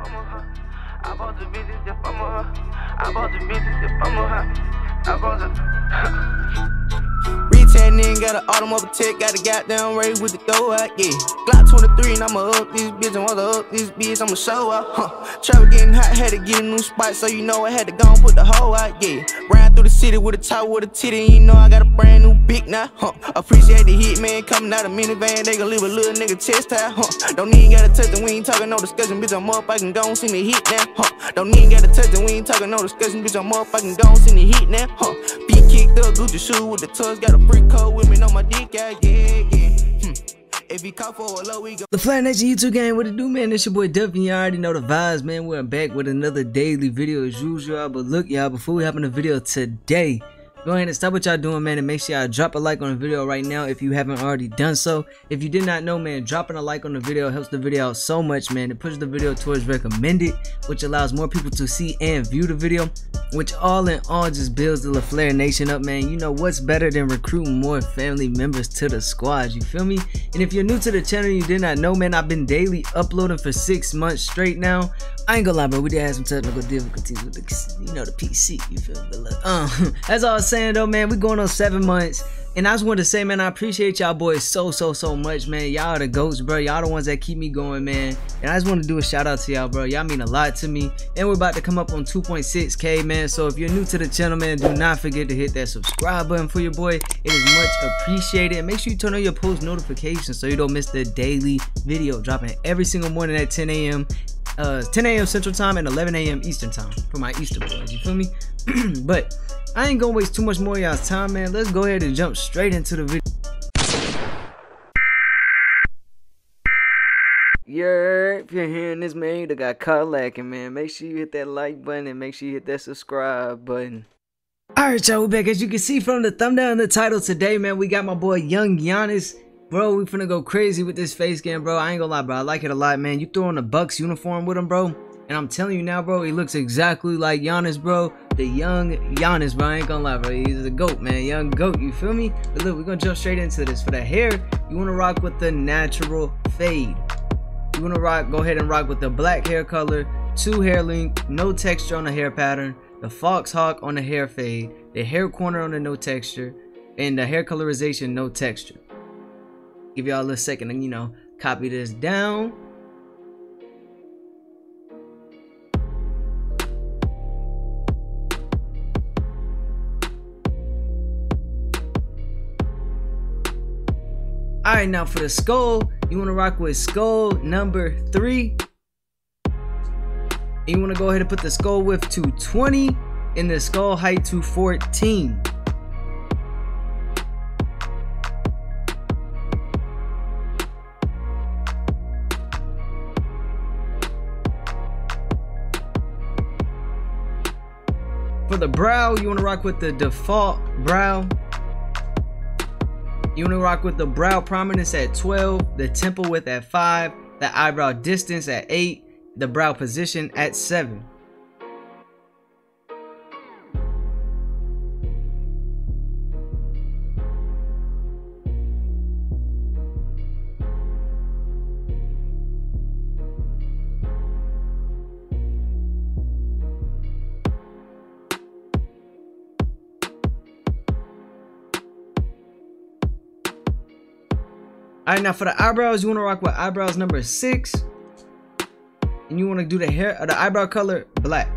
I'm bought the bitches if I'm a bought the bitches if I'm a bought the. Retail nigga got an automobile tech, got a goddamn race with the throw out, yeah. Glock 23 and I'ma up this bitch, and while I up this bitch, I'ma show out, huh. Travel getting hot, had to get a new spot, so you know I had to go and put the hoe out, yeah. Ran through the city with a top with a titty, and you know I got a brand new big now, huh. Appreciate the hit, man, coming out of minivan, they gon' leave a little nigga chest out, huh. Don't even gotta touch the we ain't talking no discussion, bitch, I'm up, I can go and see the hit now, huh. Don't even gotta touch the we ain't talking no discussion, bitch, I'm up, I can go and see the hit now, huh. Be kicked up, Gucci shoe with the tugs, got a free with me, my dick, yeah, yeah, yeah. Hmm. If he caught for a low, we go. LaFlare Nation YouTube game, what it do, man? It's your boy Duffy. You already know the vibes, man. We're back with another daily video as usual. But look, y'all, before we hop in the video today, go ahead and stop what y'all doing, man, and make sure y'all drop a like on the video right now if you haven't already done so. If you did not know, man, dropping a like on the video helps the video out so much, man. It pushes the video towards recommended, which allows more people to see and view the video, which all in all just builds the LaFlare Nation up, man. You know what's better than recruiting more family members to the squad, you feel me? And if you're new to the channel you did not know, man, I've been daily uploading for six months straight now. I ain't gonna lie, bro. We did have some technical difficulties with the, you know, the PC. You feel me? But look, um, as I was saying though, man, we going on seven months. And I just want to say, man, I appreciate y'all boys so, so, so much, man. Y'all are the goats, bro. Y'all the ones that keep me going, man. And I just want to do a shout out to y'all, bro. Y'all mean a lot to me. And we're about to come up on 2.6k, man. So if you're new to the channel, man, do not forget to hit that subscribe button for your boy. It is much appreciated. And make sure you turn on your post notifications so you don't miss the daily video dropping every single morning at 10 a.m uh, 10 a.m. Central Time and 11 a.m. Eastern Time for my Eastern boys. You feel me? but I ain't gonna waste too much more of y'all's time, man. Let's go ahead and jump straight into the video. Yeah, if you're hearing this, man, you got caught lacking, man. Make sure you hit that like button and make sure you hit that subscribe button. Alright, y'all, back. As you can see from the thumbnail and the title today, man, we got my boy Young Giannis. Bro, we finna go crazy with this face game, bro. I ain't gonna lie, bro. I like it a lot, man. You throw on the Bucks uniform with him, bro. And I'm telling you now, bro, he looks exactly like Giannis, bro. The young Giannis, bro. I ain't gonna lie, bro. He's a goat, man. Young goat, you feel me? But look, we're gonna jump straight into this. For the hair, you wanna rock with the natural fade. You wanna rock, go ahead and rock with the black hair color, two hair length, no texture on the hair pattern, the fox hawk on the hair fade, the hair corner on the no texture, and the hair colorization, no texture give y'all a second and you know copy this down. All right now for the skull you want to rock with skull number three. And you want to go ahead and put the skull width to 20 and the skull height to 14 The brow, you want to rock with the default brow. You want to rock with the brow prominence at 12, the temple width at 5, the eyebrow distance at 8, the brow position at 7. All right, now for the eyebrows, you want to rock with eyebrows number six, and you want to do the hair, the eyebrow color black.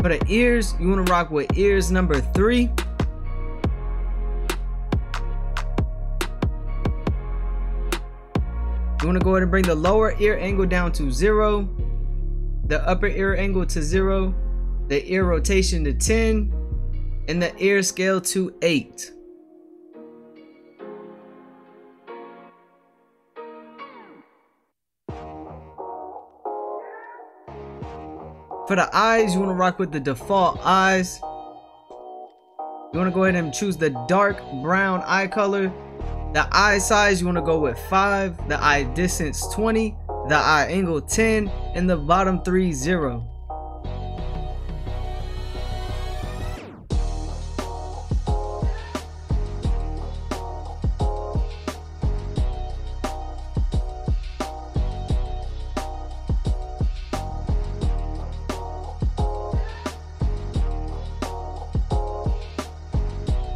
For the ears, you want to rock with ears number three. Want to go ahead and bring the lower ear angle down to zero, the upper ear angle to zero, the ear rotation to 10, and the ear scale to 8. For the eyes, you want to rock with the default eyes. You want to go ahead and choose the dark brown eye color the eye size, you want to go with 5. The eye distance, 20. The eye angle, 10. And the bottom 3, 0.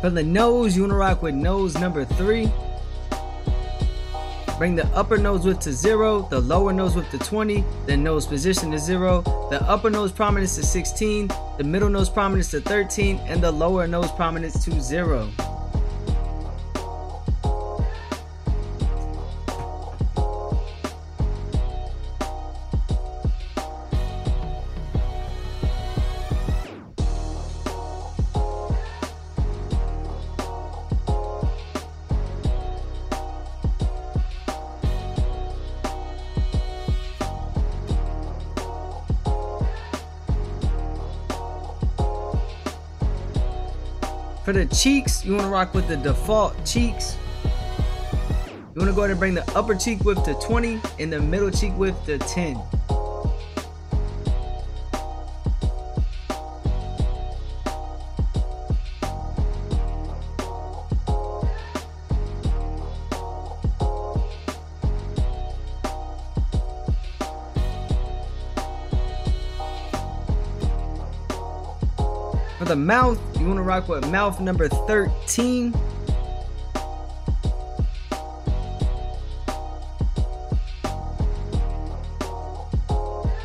From the nose, you want to rock with nose number three. Bring the upper nose width to zero, the lower nose width to 20, the nose position to zero, the upper nose prominence to 16, the middle nose prominence to 13, and the lower nose prominence to zero. For the cheeks, you want to rock with the default cheeks. You want to go ahead and bring the upper cheek width to 20 and the middle cheek width to 10. For the mouth, you want to rock with mouth number 13.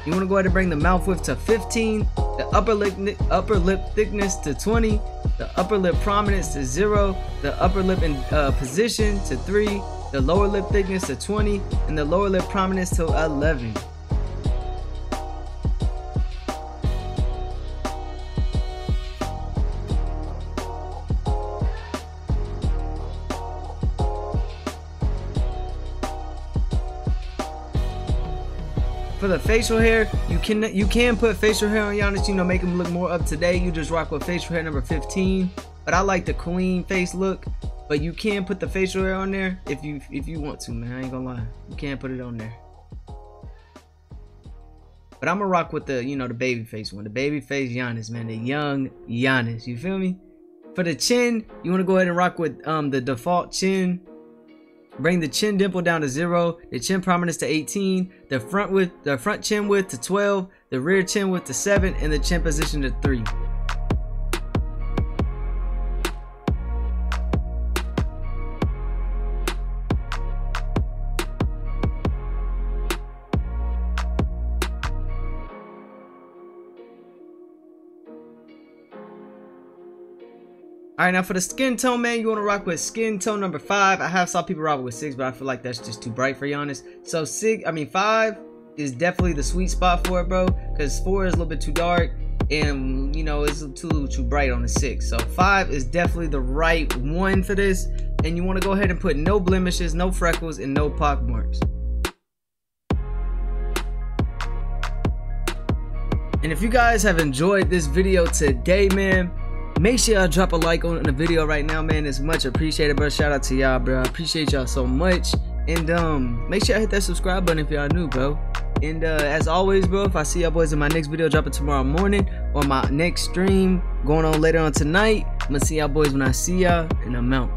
You want to go ahead and bring the mouth width to 15, the upper lip upper lip thickness to 20, the upper lip prominence to 0, the upper lip in uh, position to 3, the lower lip thickness to 20, and the lower lip prominence to 11. For the facial hair, you can you can put facial hair on Giannis, you know, make him look more up to date. You just rock with facial hair number 15. But I like the clean face look. But you can put the facial hair on there if you if you want to, man. I ain't gonna lie. You can put it on there. But I'm gonna rock with the, you know, the baby face one. The baby face Giannis, man. The young Giannis. You feel me? For the chin, you wanna go ahead and rock with um the default chin Bring the chin dimple down to zero, the chin prominence to 18, the front width, the front chin width to 12, the rear chin width to 7, and the chin position to 3. Alright, now for the skin tone, man, you want to rock with skin tone number 5. I have saw people rock with 6, but I feel like that's just too bright for Giannis. So 6, I mean 5 is definitely the sweet spot for it, bro. Because 4 is a little bit too dark. And, you know, it's too, too bright on the 6. So 5 is definitely the right one for this. And you want to go ahead and put no blemishes, no freckles, and no pock marks. And if you guys have enjoyed this video today, man, Make sure y'all drop a like on the video right now, man. It's much appreciated, bro. Shout out to y'all, bro. I appreciate y'all so much. And um, make sure y'all hit that subscribe button if y'all new, bro. And uh, as always, bro, if I see y'all boys in my next video dropping tomorrow morning or my next stream going on later on tonight, I'm gonna see y'all boys when I see y'all, and I'm out.